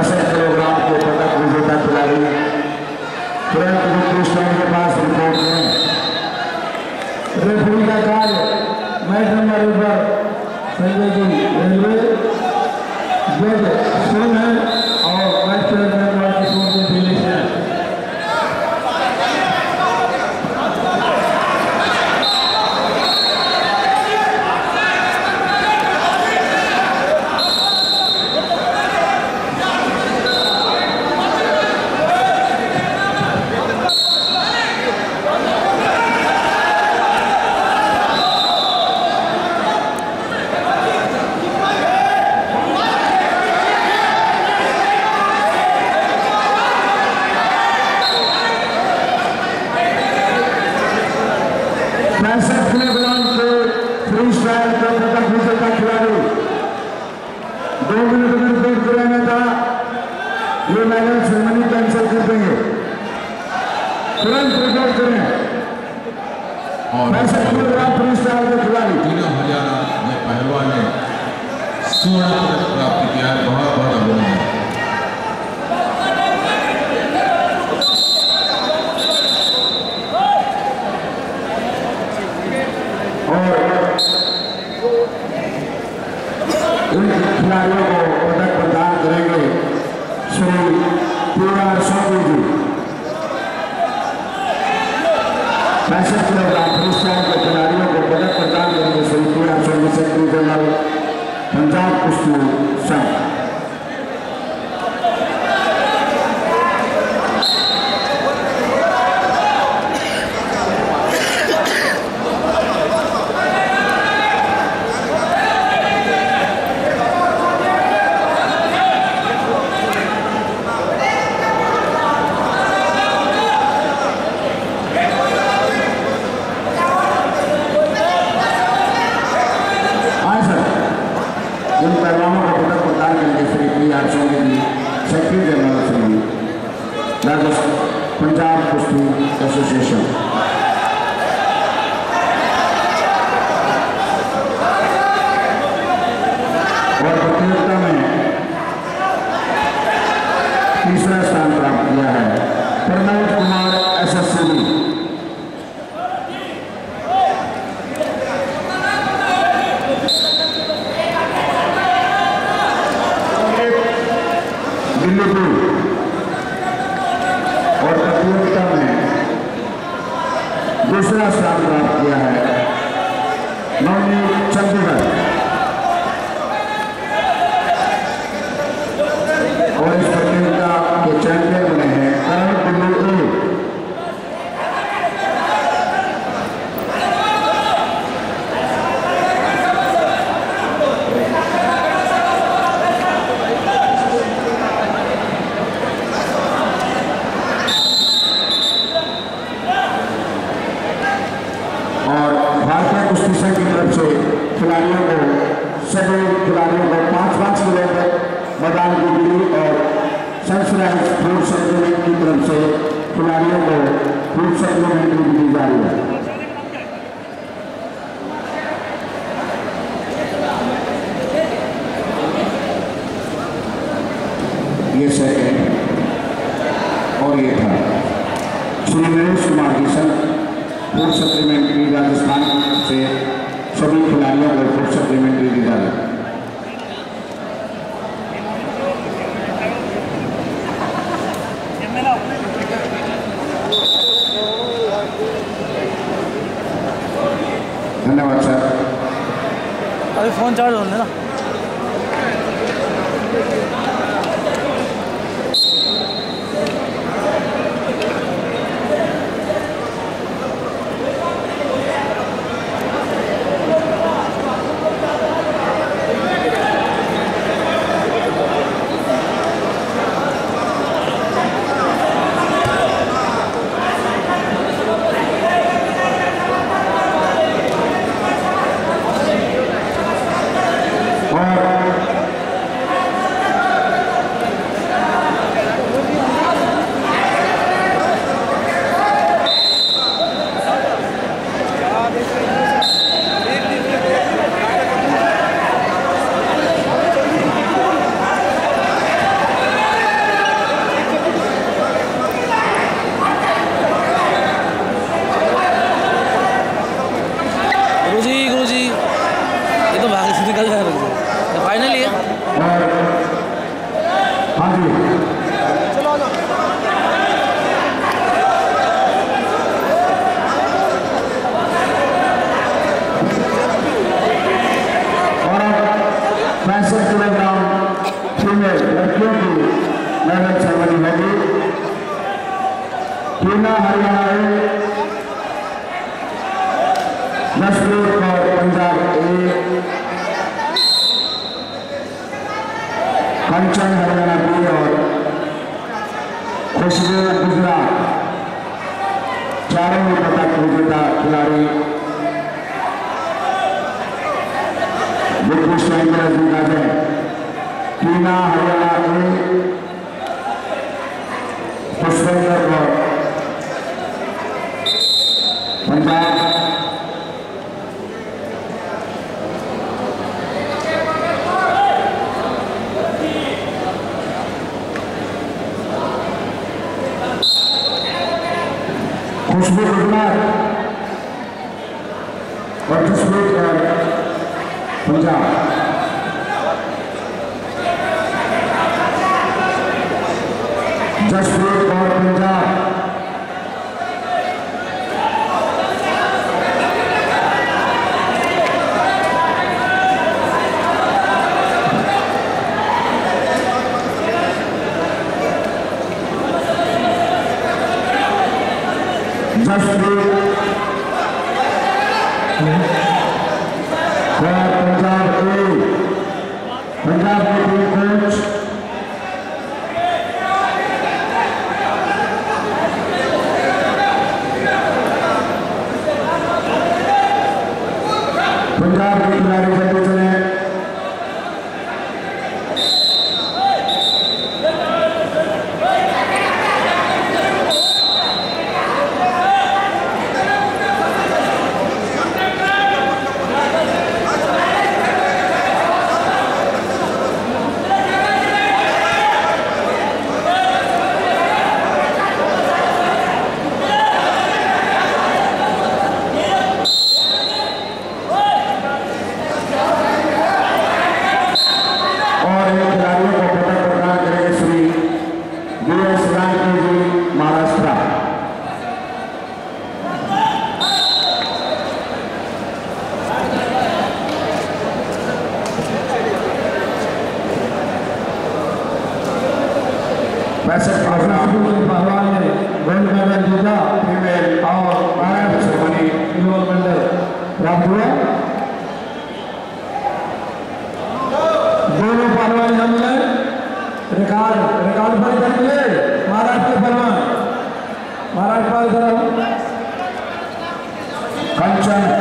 Thank you. پینسٹھ clay میں پہلوان نے سونا پدک پراپت کیا ہے بڑا بڑا بڑا ان کھلاڑیوں کو پدک پردار کریں گے پنجاب کشتی that is Punjab Kushti Association. Thank you. Bharatiya کشتی سنگھ کی طرف سے کھلاڑیوں کو سبھی کھلاڑیوں کو پانچ پانچ کلو تک مدان گلی اور سنس رائز فوڈ سپلیمنٹ کی طرف سے کھلاڑیوں کو فوڈ سپلیمنٹ دی جا رہی ہے یہ سیکنڈ اور یہ تھا سری نریش کمار کشن فوڈ سپلیمنٹ سبھی کھلاڑیوں کو فوڈ سپلیمنٹری دی جائے دھنیہ واد سر۔ ابھی فون چارج ہونے نا پونا ہریانہ ایک نسلور اور پنجاب ایک۔ کنچن ہریانہ بی اور خوشبو گجرات چاروں میں پتک وجیتا کھلاڑی۔ بکو سینگر زندہ ہے پونا ہریانہ ایک۔ خوشبو Let's move it back. Let this move back. Come down. Just work on mestre. ہوا دونوں پہلوان ہم نے ریکارڈ ریکارڈ بھائی کر لے مہاراشٹر کے پہلوان مہاراشٹر پال کرو کنچن